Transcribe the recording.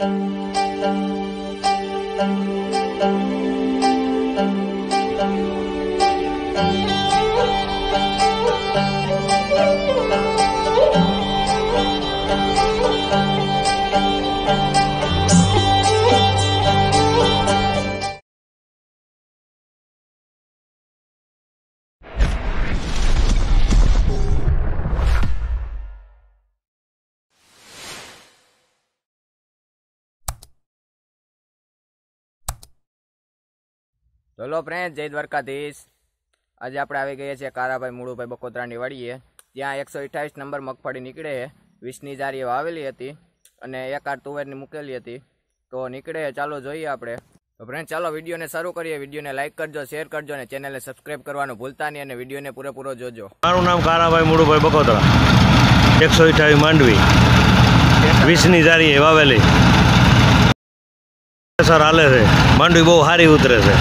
Thank you. ચલો friend જય દ્વારકાધીશ. આજે આપણે આવી ગયા છીએ કારાભાઈ મુળુભાઈ બકોતરાની વાડીએ. ત્યાં એકસો અઠ્યાવીસ નંબર મગફળી નીકળે વીસની જારી વાવેલી હતી અને એક આઠ તુવેરની મૂકેલી હતી. તો નીકળે ચાલો જોઈએ આપણે. તો ફ્રેન્ડ ચાલો વિડીયોને શરૂ કરીએ. વિડીયોને લાઇક કરજો શેર કરજો અને ચેનલને સબસ્ક્રાઇબ કરવાનું ભૂલતા નહીં અને વિડીયોને પૂરેપૂરો જોજો. મારું નામ કારાભાઈ મુળુભાઈ બકોતરા એકસો અઠ્યાવીસ માંડવી. વીસની જારી વાવેલી સર હાલે છે. માંડવી બહુ સારી ઉતરે છે.